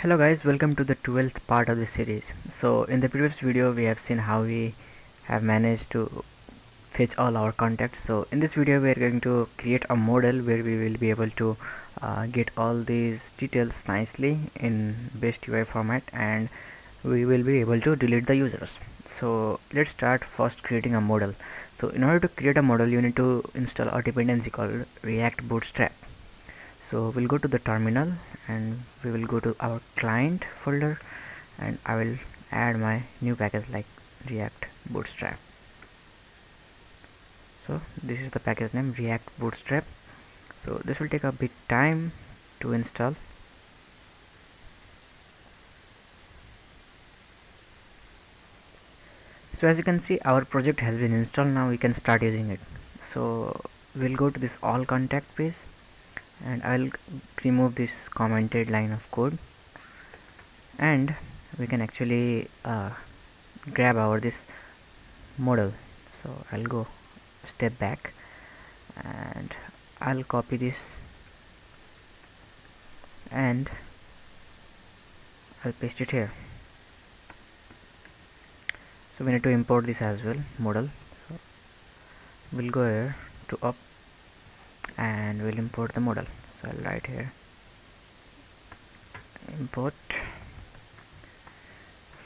hello guys welcome to the 12th part of the series. So in the previous video we have seen how we have managed to fetch all our contacts. So in this video we are going to create a model where we will be able to uh, get all these details nicely in best UI format and we will be able to delete the users. So let's start first creating a model. So in order to create a model you need to install a dependency called react bootstrap. So we'll go to the terminal and we will go to our client folder and I will add my new package like react bootstrap. So this is the package name react bootstrap. So this will take a bit time to install. So as you can see our project has been installed. Now we can start using it. So we'll go to this all contact page and I'll remove this commented line of code. And we can actually uh, grab our this model. So I'll go step back. And I'll copy this. And I'll paste it here. So we need to import this as well model. So we'll go here to up and we'll import the model. So I'll write here import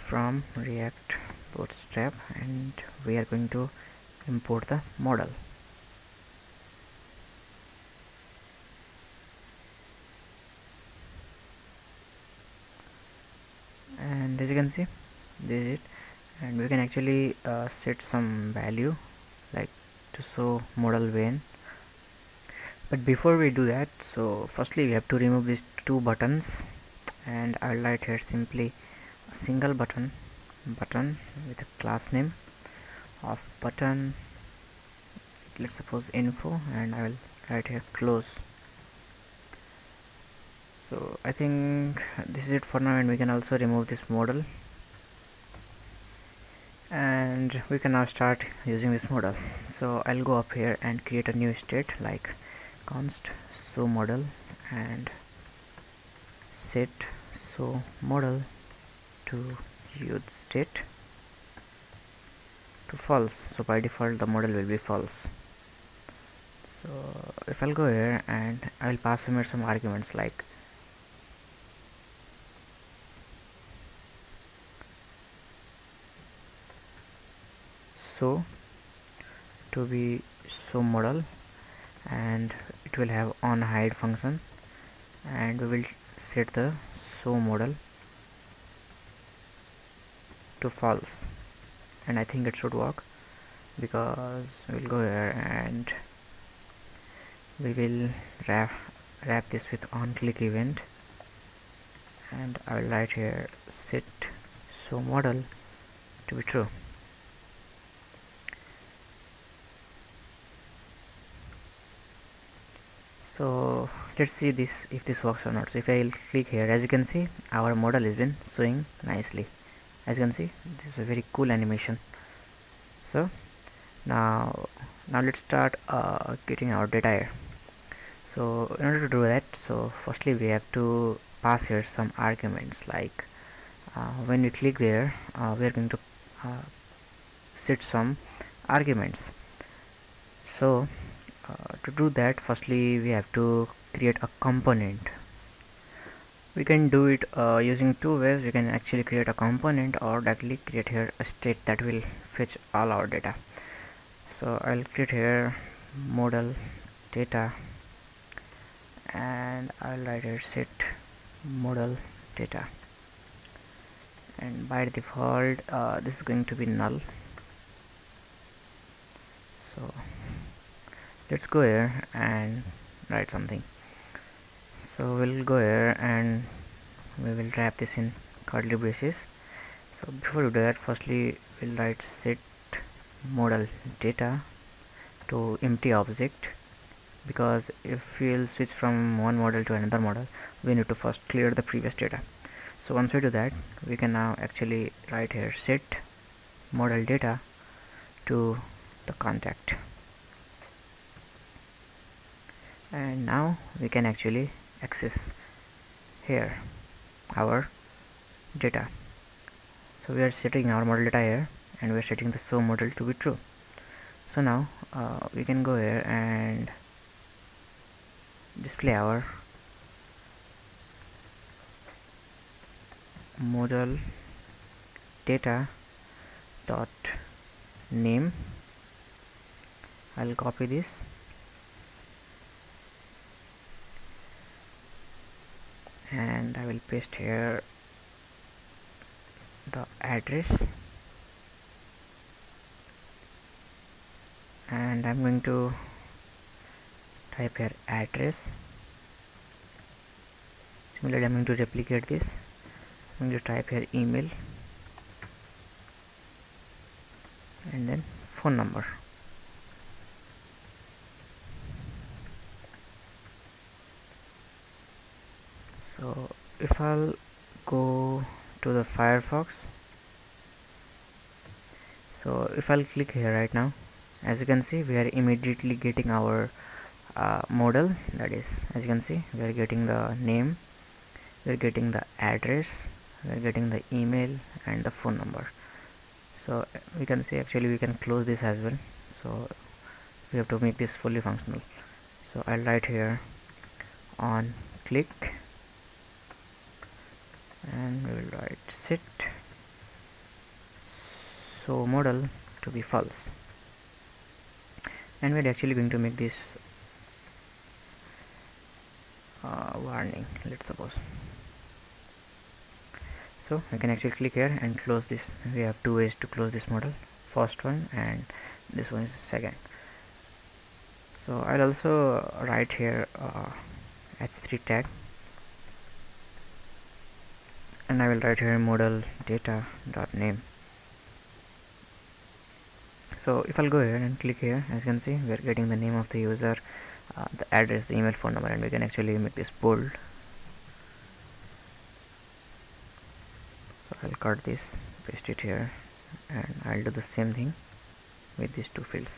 from react bootstrap and we are going to import the model. And as you can see this is it. And we can actually uh, set some value like to show model when but before we do that so firstly we have to remove these two buttons. And I'll write here simply a single button button with a class name of button let's suppose info and I will write here close. So I think this is it for now and we can also remove this model. And we can now start using this model. So I'll go up here and create a new state like const show model and set show model to use state to false. So by default the model will be false. So if I'll go here and I will pass here some arguments like so to be so model and it will have on hide function. And we will set the show model to false. And I think it should work because we'll go here and we will wrap wrap this with on click event. And I will write here set show model to be true so let's see this if this works or not. So if I click here as you can see our model has been showing nicely. As you can see this is a very cool animation. So now now let's start uh, getting our data here. So in order to do that so firstly we have to pass here some arguments like uh, when we click there uh, we are going to uh, set some arguments. So to do that firstly we have to create a component. We can do it uh, using two ways. We can actually create a component or directly create here a state that will fetch all our data. So I'll create here model data and I'll write here set model data. And by default uh, this is going to be null. So let's go here and write something. So we'll go here and we will wrap this in curly braces. So before we do that firstly we'll write set model data to empty object. Because if we'll switch from one model to another model we need to first clear the previous data. So once we do that we can now actually write here set model data to the contact and now we can actually access here our data. So we are setting our model data here and we are setting the show model to be true. So now uh, we can go here and display our model data dot name. I'll copy this and I will paste here the address. And I'm going to type here address. Similarly I'm going to replicate this. I'm going to type here email. And then phone number so if I'll go to the Firefox. So if I'll click here right now as you can see we are immediately getting our uh, model. That is as you can see we are getting the name we are getting the address we are getting the email and the phone number. So we can see actually we can close this as well. So we have to make this fully functional. So I'll write here on click and we will write set so model to be false. And we're actually going to make this uh, warning let's suppose. So I can actually click here and close this. We have two ways to close this model. First one and this one is second. So I'll also write here uh, h3 tag and I will write here model data dot name. So if I'll go here and click here as you can see we are getting the name of the user uh, the address the email phone number and we can actually make this bold. So I'll cut this paste it here and I'll do the same thing with these two fields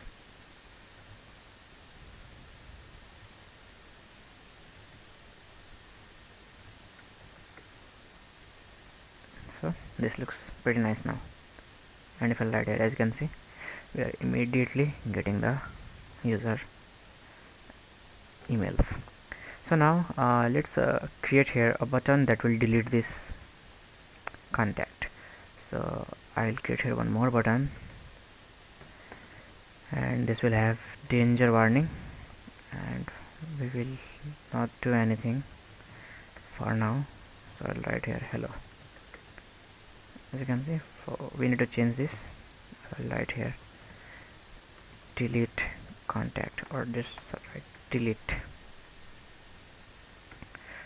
so this looks pretty nice now. And if I light here as you can see we are immediately getting the user emails. So now uh, let's uh, create here a button that will delete this contact. So I'll create here one more button. And this will have danger warning. And we will not do anything for now. So I'll write here hello as you can see we need to change this. So write here. Delete contact or just write delete.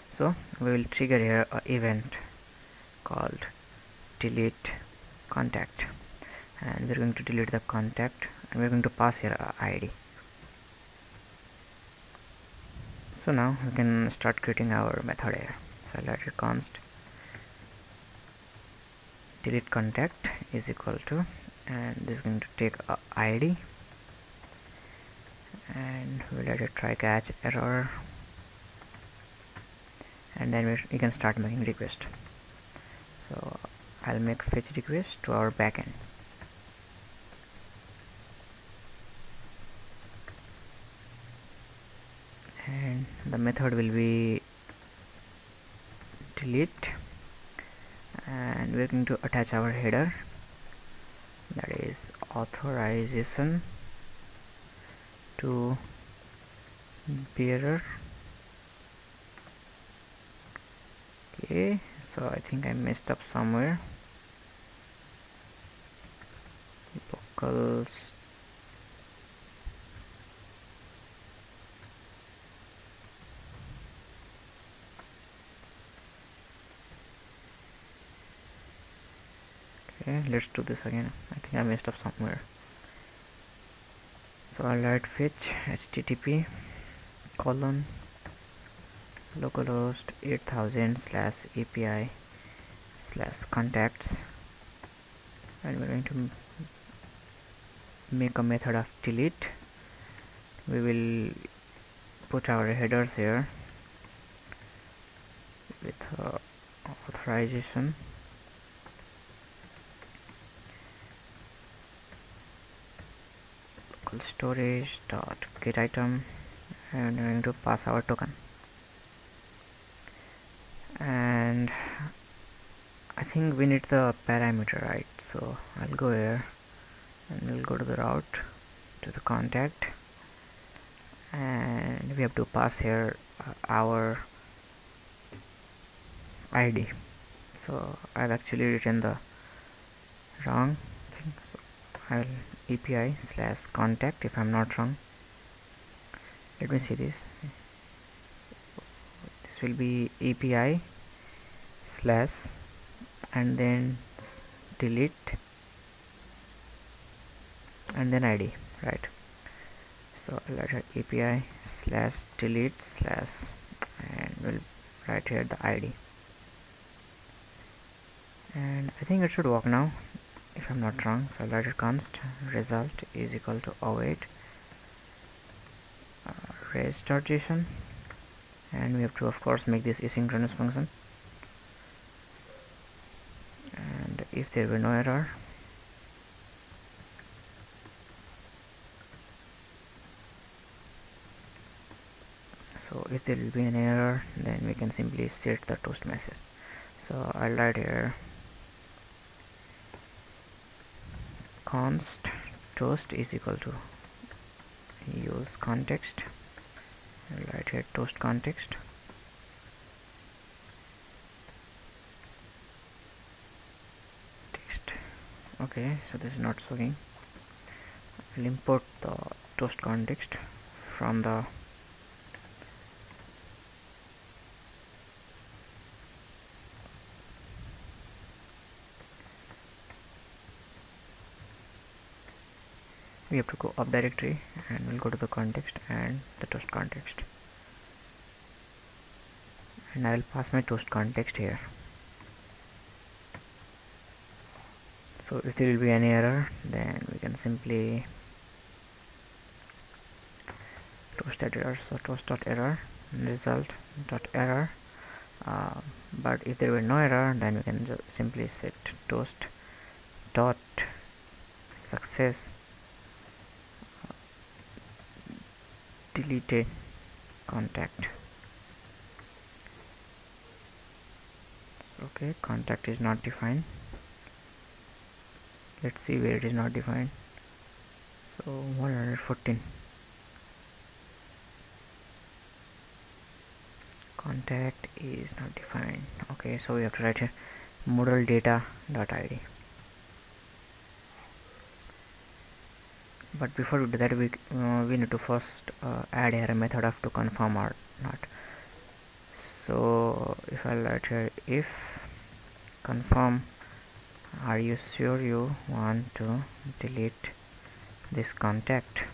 So we will trigger here a event called delete contact. And we're going to delete the contact and we're going to pass here id so now we can start creating our method here. So I'll write const delete contact is equal to and this is going to take a id and we'll let it try catch error. And then we can start making request. So I'll make fetch request to our backend. And the method will be delete and we're going to attach our header. That is authorization to bearer. Okay so I think I messed up somewhere. Locals okay let's do this again. I think I messed up somewhere. So I'll write fetch http colon localhost 8000 slash API slash contacts. And we're going to make a method of delete. We will put our headers here with uh, authorization storage dot get item and we're going to pass our token. And I think we need the parameter right? So I'll go here and we'll go to the route to the contact. And we have to pass here uh, our ID so I've actually written the wrong thing so I'll API slash contact if I'm not wrong. Let me see this. This will be API slash and then delete and then id right? So I'll write api slash delete slash and we'll write here the id and I think it should work now if I'm not wrong so it const result is equal to await uh, res.json and we have to of course make this asynchronous function. And if there were no error so if there will be an error then we can simply set the toast message. So I'll write here const toast is equal to use context I'll here toast context. Text. Okay so this is not showing I'll import the toast context from the we have to go up directory and we'll go to the context and the toast context. And I will pass my toast context here. So if there will be any error then we can simply toast error. So toast dot error result dot error uh, but if there were no error then we can just simply set toast dot success deleted contact. Okay contact is not defined. Let's see where it is not defined. So 114 contact is not defined. Okay so we have to write here model data dot id but before we do that we uh, we need to first uh, add here a method of to confirm or not. So if I write here if confirm are you sure you want to delete this contact?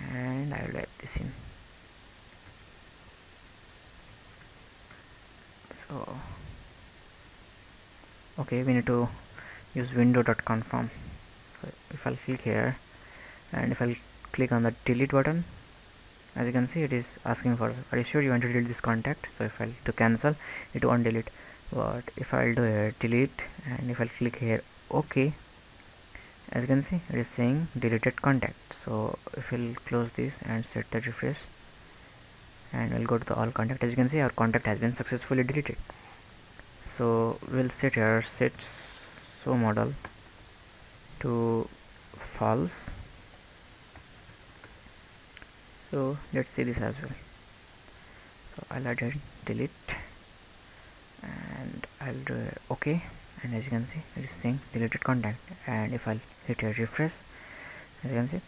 And I will let this in. So okay we need to use window.confirm so if I'll click here and if I'll click on the delete button as you can see it is asking for are you sure you want to delete this contact? So if I'll to cancel it won't delete. But if I'll do here delete and if I'll click here OK as you can see it is saying deleted contact. So if we'll close this and set the refresh and we'll go to the all contact. As you can see our contact has been successfully deleted. So we'll set here set show model to false. So let's see this as well. So I'll add delete. And I'll do OK. And as you can see it is saying deleted contact and if I'll hit a refresh as you can see.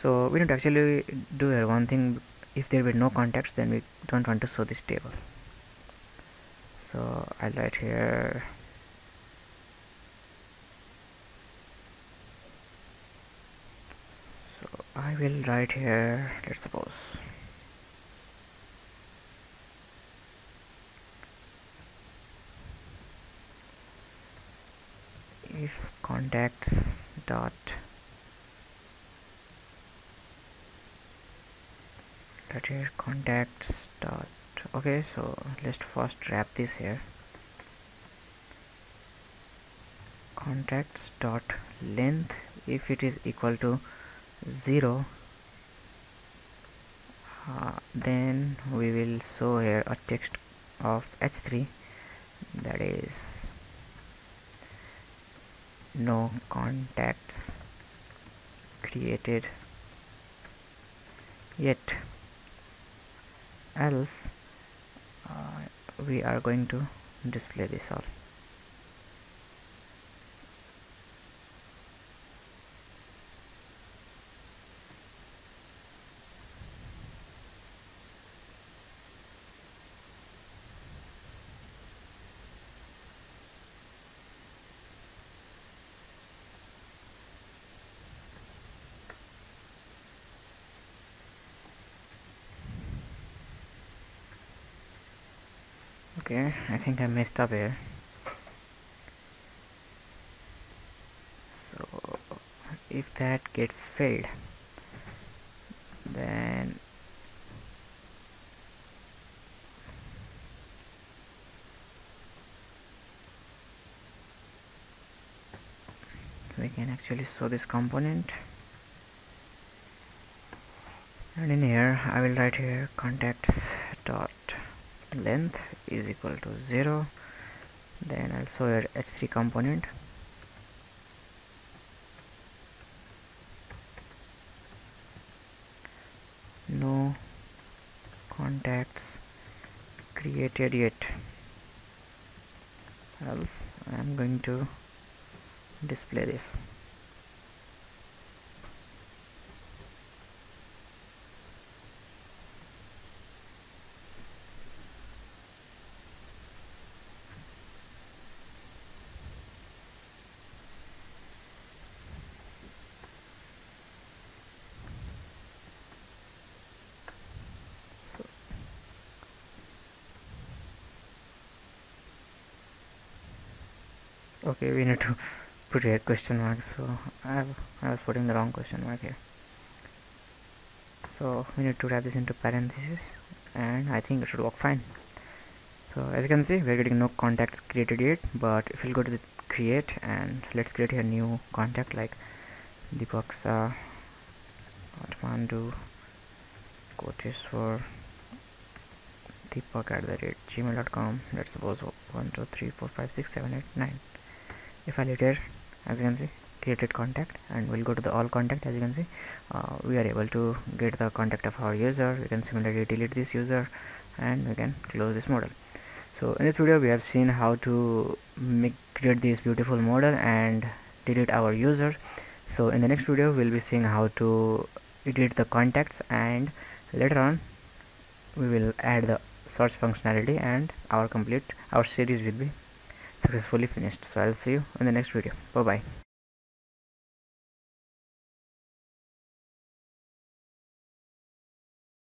So we don't actually do here one thing. If there were no contacts then we don't want to show this table. So I'll write here I will write here let's suppose. If contacts dot right here contacts dot okay so let's first wrap this here. Contacts dot length if it is equal to 0 uh, then we will show here a text of h3 that is no contacts created yet. Else uh, we are going to display this all okay I think I messed up here. So if that gets failed then we can actually show this component. And in here I will write here contacts dot length is equal to 0 then also add h3 component. No contacts created yet. Else I am going to display this okay we need to put a question mark so I, I was putting the wrong question mark here. So we need to wrap this into parentheses and I think it should work fine. So as you can see we're getting no contacts created yet but if we'll go to the create and let's create a new contact like Deepaksa Kathmandu quotes for deepak at the rate gmail.com let's suppose 1 2 3 4 5 6 7 8 9 if I later as you can see created contact and we'll go to the all contact. As you can see uh, we are able to get the contact of our user. We can similarly delete this user and we can close this model. So in this video we have seen how to make create this beautiful model and delete our user. So in the next video we'll be seeing how to edit the contacts and later on we will add the search functionality and our complete our series will be successfully finished. So i'll see you in the next video. Bye bye